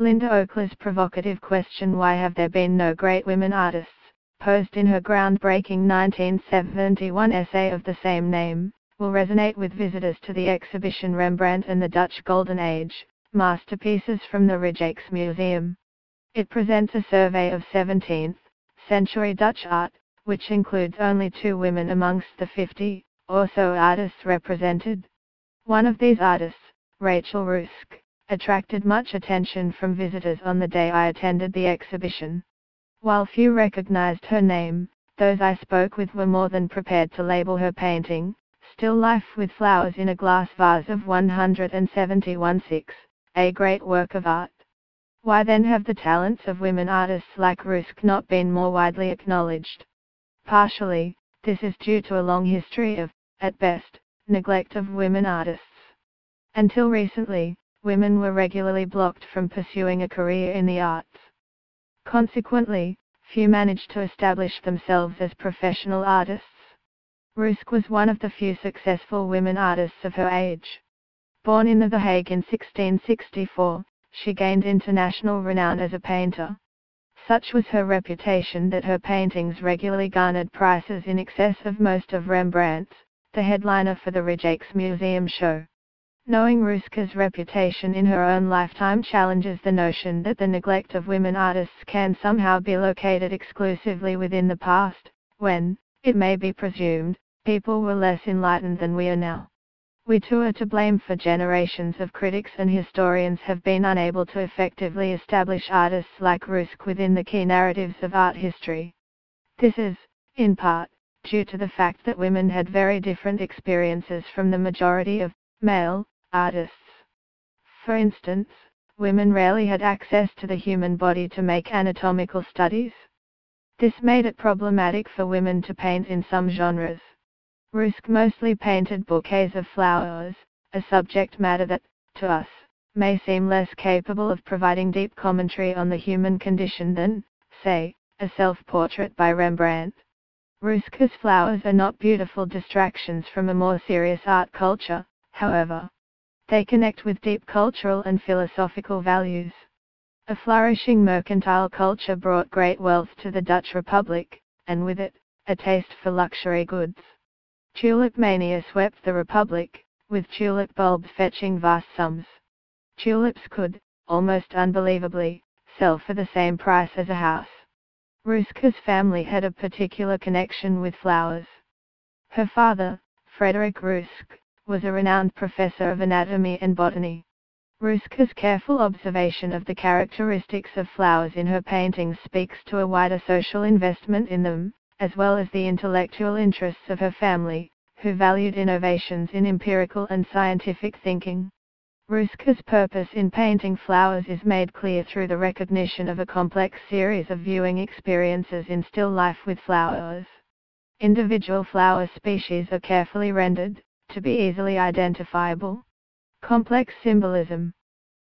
Linda Nochlin's provocative question Why have there been no great women artists, posed in her groundbreaking 1971 essay of the same name, will resonate with visitors to the exhibition Rembrandt and the Dutch Golden Age, Masterpieces from the Rijksmuseum. It presents a survey of 17th century Dutch art, which includes only two women amongst the 50 or so artists represented. One of these artists, Rachel Ruysch, attracted much attention from visitors on the day I attended the exhibition. While few recognized her name, those I spoke with were more than prepared to label her painting, Still Life with Flowers in a Glass Vase of 171 6, a great work of art. Why then have the talents of women artists like Ruysch not been more widely acknowledged? Partially, this is due to a long history of, at best, neglect of women artists. Until recently, women were regularly blocked from pursuing a career in the arts. Consequently, few managed to establish themselves as professional artists. Ruysch was one of the few successful women artists of her age. Born in The Hague in 1664, she gained international renown as a painter. Such was her reputation that her paintings regularly garnered prices in excess of most of Rembrandt's, the headliner for the Rijksmuseum show. Knowing Ruysch's reputation in her own lifetime challenges the notion that the neglect of women artists can somehow be located exclusively within the past, when, it may be presumed, people were less enlightened than we are now. We too are to blame for generations of critics and historians have been unable to effectively establish artists like Ruysch within the key narratives of art history. This is, in part, due to the fact that women had very different experiences from the majority of male artists. For instance, women rarely had access to the human body to make anatomical studies. This made it problematic for women to paint in some genres. Ruysch mostly painted bouquets of flowers, a subject matter that, to us, may seem less capable of providing deep commentary on the human condition than, say, a self-portrait by Rembrandt. Ruysch's flowers are not beautiful distractions from a more serious art culture, however. They connect with deep cultural and philosophical values. A flourishing mercantile culture brought great wealth to the Dutch Republic, and with it, a taste for luxury goods. Tulip mania swept the Republic, with tulip bulbs fetching vast sums. Tulips could, almost unbelievably, sell for the same price as a house. Ruysch's family had a particular connection with flowers. Her father, Frederick Ruysch, was a renowned professor of anatomy and botany. Ruysch's careful observation of the characteristics of flowers in her paintings speaks to a wider social investment in them, as well as the intellectual interests of her family, who valued innovations in empirical and scientific thinking. Ruysch's purpose in painting flowers is made clear through the recognition of a complex series of viewing experiences in still life with flowers. Individual flower species are carefully rendered, to be easily identifiable. Complex symbolism.